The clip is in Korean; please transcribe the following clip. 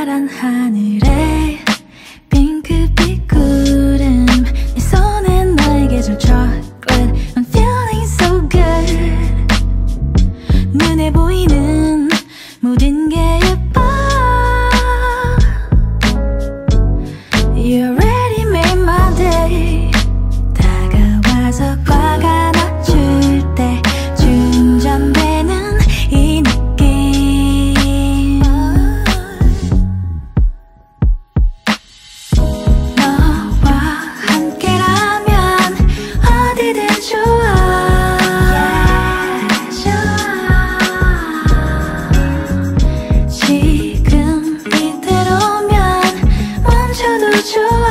파란 하늘에 핑크빛 구름 네 손에 나에게 줄 chocolate I'm feeling so good 눈에 보이는 모든 게 예뻐 You already made my day 다가와서 you